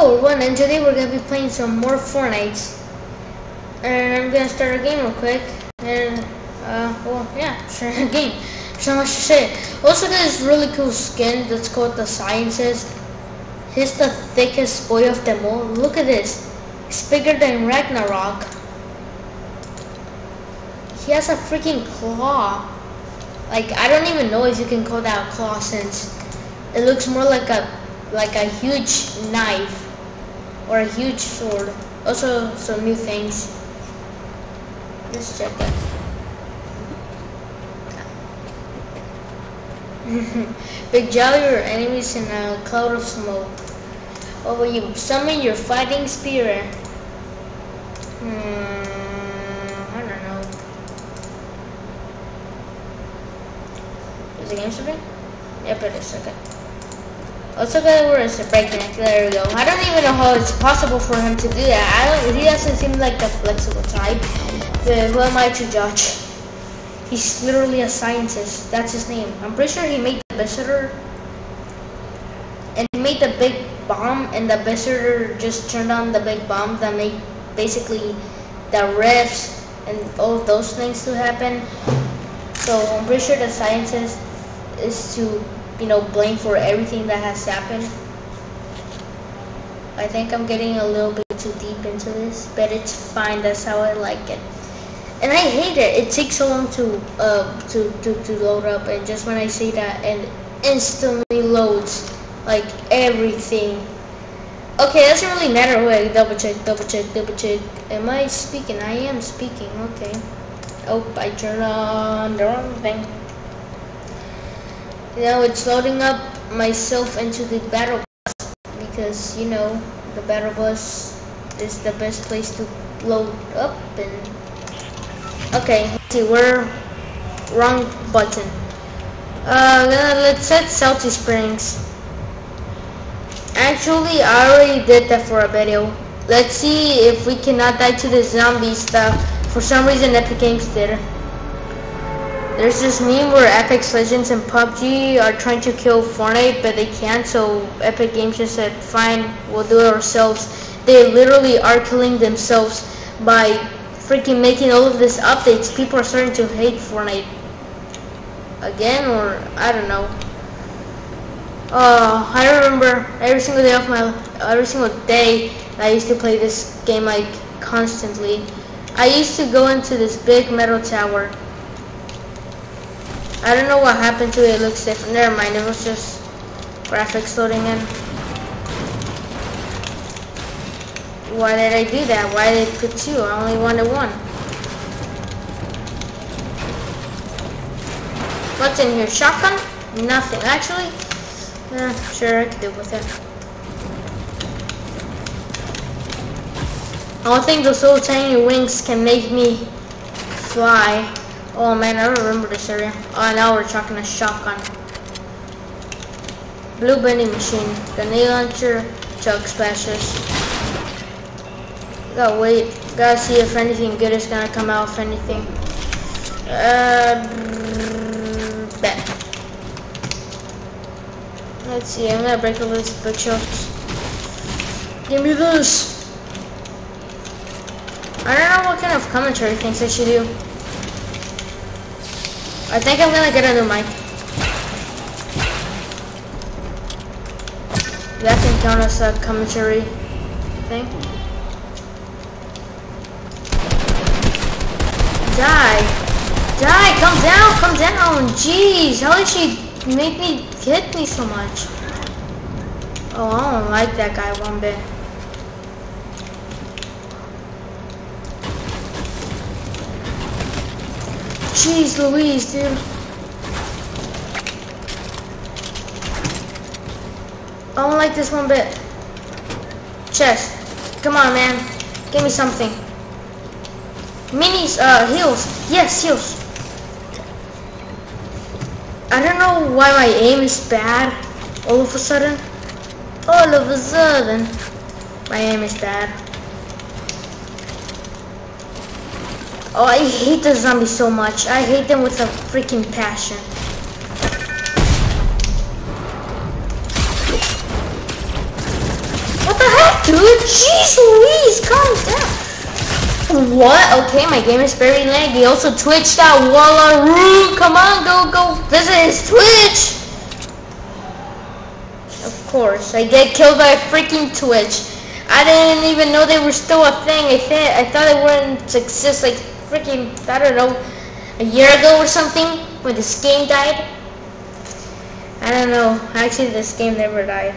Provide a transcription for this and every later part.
Hello everyone, and today we're gonna be playing some more Fortnite. And I'm gonna start a game real quick. And, uh, well, yeah, start a game. So much to say. Also got this really cool skin that's called the Scientist. He's the thickest boy of them all. Look at this. He's bigger than Ragnarok. He has a freaking claw. Like, I don't even know if you can call that a claw since it looks more like a like a huge knife or a huge sword. Also some new things. Let's check it. Big jelly your enemies in a cloud of smoke. Or when you summon your fighting spirit. Hmm, I don't know. Is the game starting? Yep, it is. Okay. Also got where it's a breakneck. There we go. I don't even know how it's possible for him to do that. I don't. He doesn't seem like the flexible type. Who am I to judge? He's literally a scientist. That's his name. I'm pretty sure he made the Berserker. And he made the big bomb, and the Berserker just turned on the big bomb that made basically the rifts and all those things to happen. So I'm pretty sure the scientist is to you know, blame for everything that has happened. I think I'm getting a little bit too deep into this, but it's fine. That's how I like it. And I hate it. It takes so long to uh to, to, to load up, and just when I say that, and instantly loads like everything. Okay, doesn't really matter. Wait, double check, double check, double check. Am I speaking? I am speaking. Okay. Oh, I turned on the wrong thing. Now it's loading up myself into the battle bus because you know the battle bus is the best place to load up and okay see we're wrong button. Uh let's set Salty Springs. Actually I already did that for a video. Let's see if we cannot die to the zombie stuff for some reason Epic Games did there's this meme where Apex Legends and PUBG are trying to kill Fortnite, but they can't, so Epic Games just said, fine, we'll do it ourselves. They literally are killing themselves by freaking making all of these updates. People are starting to hate Fortnite. Again, or I don't know. Uh, I remember every single day of my, every single day I used to play this game like constantly. I used to go into this big metal tower I don't know what happened to it. It looks different. Never mind. It was just graphics loading in. Why did I do that? Why did I put two? I only wanted one. What's in here? Shotgun? Nothing. Actually, eh, sure, I could do with it. I don't think those little tiny wings can make me fly. Oh man, I remember this area. Oh, now we're talking a shotgun. Blue vending machine, grenade launcher, chug splashes. Gotta wait. Gotta see if anything good is gonna come out. If anything. Uh, bet. Let's see. I'm gonna break over this bookshelf. Give me this. I don't know what kind of commentary things I should do. I think I'm gonna get a new mic. That can count as a uh, commentary thing. Die! Die! Come down! Come down! Jeez! How did she make me hit me so much? Oh, I don't like that guy one bit. Jeez Louise, dude. I don't like this one bit. Chest. Come on, man. Give me something. Minis, uh, heals. Yes, heals. I don't know why my aim is bad all of a sudden. All of a sudden, my aim is bad. Oh, I hate the zombies so much. I hate them with a freaking passion. What the heck? dude? Jeez Louise, calm down. What? Okay, my game is very laggy. Also, Twitch that Wallaroo. Come on, go, go visit his Twitch. Of course, I get killed by a freaking Twitch. I didn't even know they were still a thing. I thought I thought they wouldn't exist like freaking I don't know a year ago or something when this game died. I don't know. Actually, this game never died.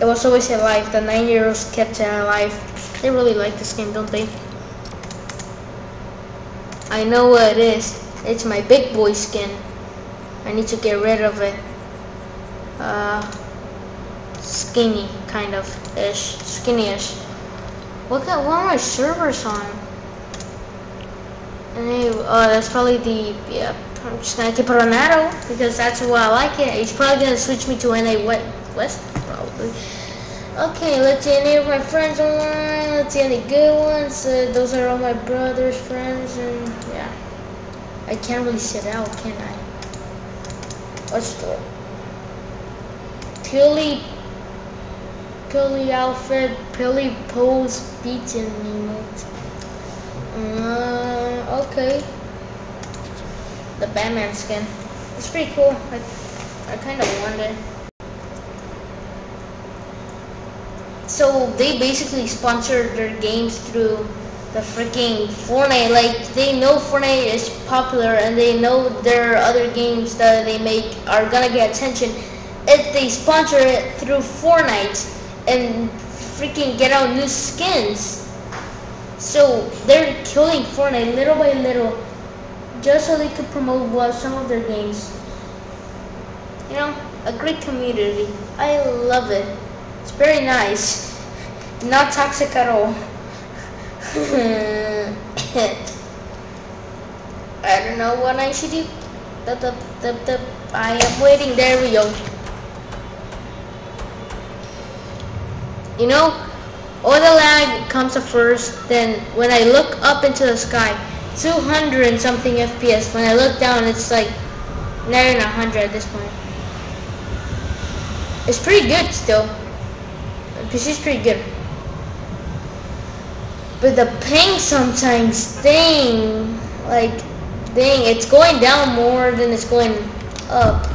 It was always alive. The nine year olds kept it alive. They really like this game, don't they? I know what it is. It's my big boy skin. I need to get rid of it. Uh, skinny, kind of, ish. Skinny-ish. Look at what are my servers on? And oh, that's probably the, yeah, I'm just gonna keep it on Arrow because that's why I like it. He's probably gonna switch me to NA West, probably. Okay, let's see any of my friends online. Let's see any good ones. Uh, those are all my brother's friends, and yeah. I can't really sit out, can I? Do it. Purely, purely outfit, purely pose, beaten emote. Uh, okay the Batman skin. It's pretty cool. I, I kind of wonder. So they basically sponsor their games through the freaking Fortnite. Like they know Fortnite is popular and they know there are other games that they make are gonna get attention. If they sponsor it through Fortnite and freaking get out new skins. So they're killing Fortnite little by little just so they could promote well, some of their games. You know, a great community. I love it. It's very nice. Not toxic at all. I don't know what I should do. The, the, the, the, I am waiting. There we go. You know, all the lag comes first, then when I look up into the sky, 200 and something FPS. When I look down, it's like not even 100 at this point. It's pretty good still. PC's pretty good. But the ping sometimes, dang, like, dang, it's going down more than it's going up.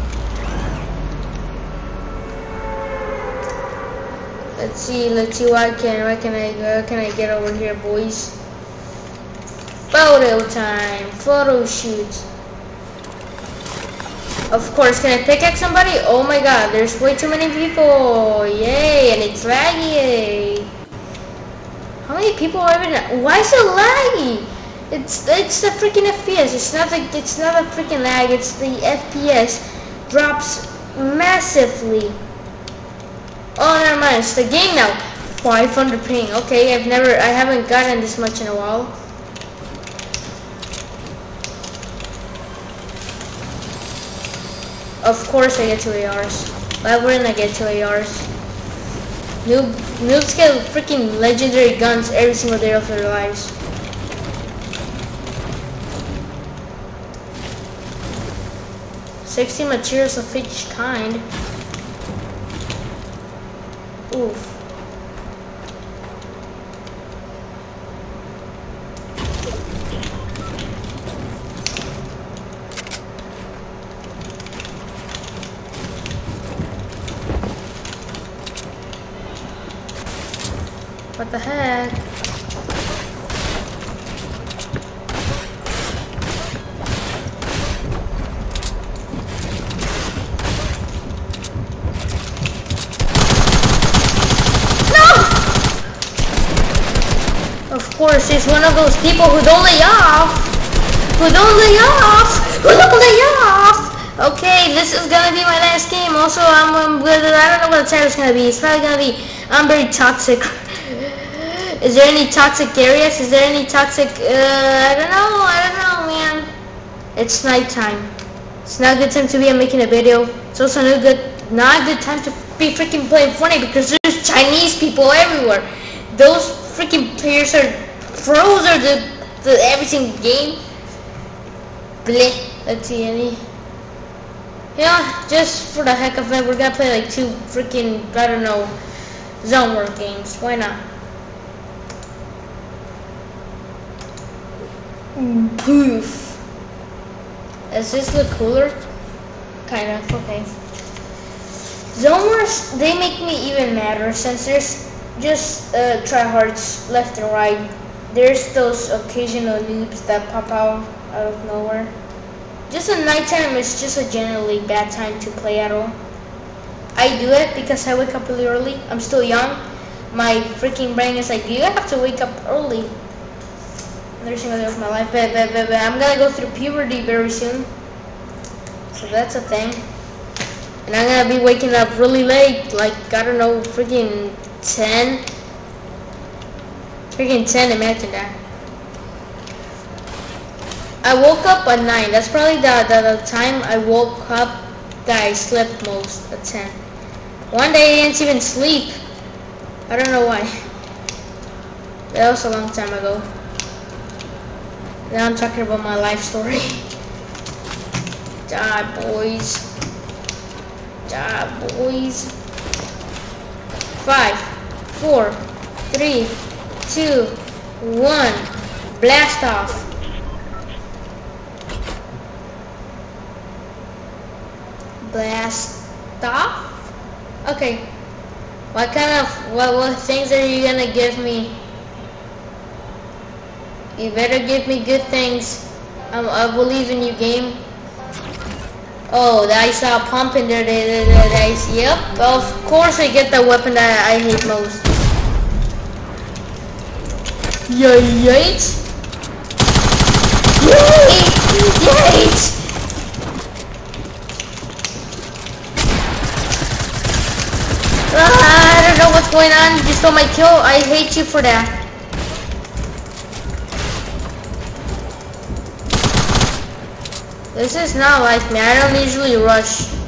Let's see, let's see what I can, what can I, what can I get over here, boys? Photo time. Photo shoot. Of course, can I pickaxe somebody? Oh my god, there's way too many people. Yay, and it's laggy. How many people are even? Why is it laggy? It's it's the freaking FPS. It's not the, it's not a freaking lag. It's the FPS drops massively. Oh, never mind. It's the game now. 500 ping. Okay, I've never, I haven't gotten this much in a while. Of course I get two ARs. Why wouldn't I get two ARs? Noob, noobs get freaking legendary guns every single day of their lives. Sixty materials of each kind. Oof. What the heck? No! Course, he's one of those people who don't lay off. Who don't lay off. Who don't lay off. Okay, this is gonna be my last game. Also, I'm, I'm. I don't know what the title's gonna be. It's probably gonna be I'm very toxic. Is there any toxic areas? Is there any toxic, uh, I don't know, I don't know, man. It's nighttime. It's not a good time to be making a video. It's also not good, not a good time to be freaking playing Fortnite because there's Chinese people everywhere. Those freaking players are pros or the, the everything game. Bleh. Let's see any. Yeah, just for the heck of it, we're gonna play like two freaking, I don't know, Zone games. Why not? Poof. Does this look cooler? Kind of. Okay. Zone Wars, they make me even madder since there's just uh, tryhards left and right. There's those occasional noobs that pop out out of nowhere. Just at nighttime is just a generally bad time to play at all. I do it because I wake up really early. I'm still young. My freaking brain is like, you have to wake up early. Every single day of my life. But, but, but, but I'm gonna go through puberty very soon. So that's a thing. And I'm gonna be waking up really late, like, I don't know, freaking 10. Freaking 10, imagine that. I woke up at 9. That's probably the, the, the time I woke up that I slept most, at 10. One day I didn't even sleep. I don't know why. That was a long time ago. Now I'm talking about my life story. Die, boys. Die, boys. Five, four, three, two, one. Blast off. Blast off? Okay. What kind of, what, what things are you gonna give me? You better give me good things. Um, I believe in you, game. Oh, I saw a pump in there. They, they, they, yep, of course I get the weapon that I hate most. Yikes! Yikes! Yikes! Ah, I don't know what's going on. You stole my kill. I hate you for that. This is not like me. I don't usually rush.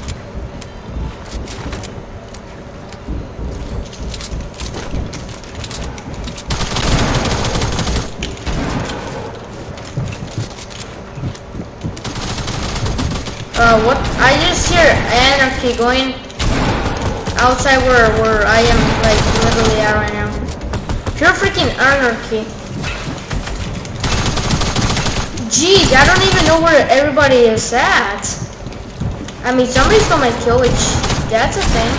Uh, what? I just hear anarchy going outside where, where I am, like, literally at right now. Pure freaking anarchy. Jeez, I don't even know where everybody is at. I mean, somebody stole my kill, which, that's a thing.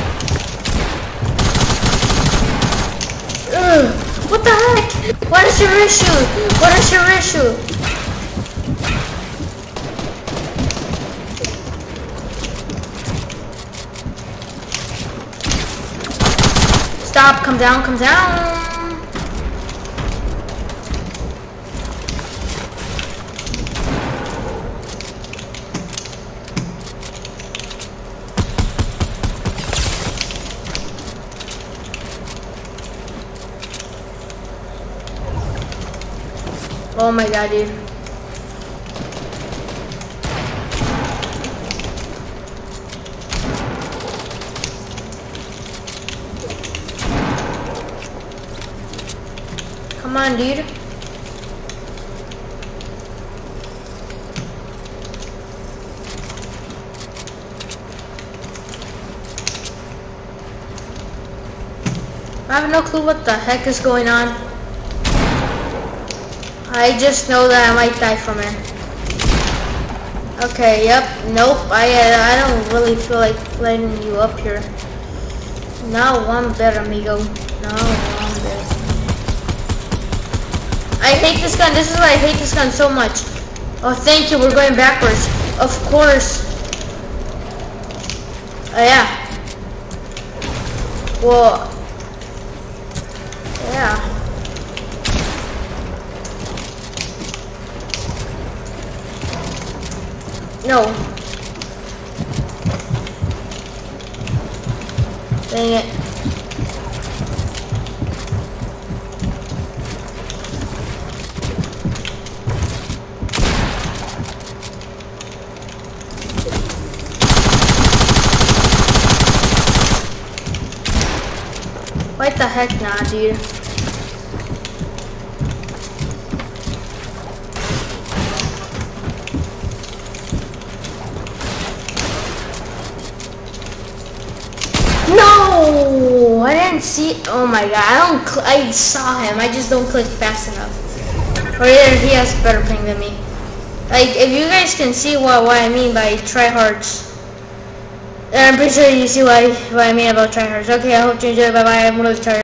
Ugh, what the heck? What is your issue? What is your issue? Stop, come down, come down. Oh my god, dude. Come on, dude. I have no clue what the heck is going on. I just know that I might die from it. Okay, yep, nope, I uh, I don't really feel like letting you up here. Now one bit, amigo. No. I hate this gun. This is why I hate this gun so much. Oh, thank you. We're going backwards. Of course. Oh, yeah. Well, yeah. No. Dang it. Heck nah, dude? No! I didn't see. Oh my god, I don't. I saw him. I just don't click fast enough. Or either he has better ping than me. Like, if you guys can see what what I mean by tryhards, then I'm pretty sure you see what I, what I mean about tryhards. Okay, I hope you enjoy. Bye bye. I'm gonna try.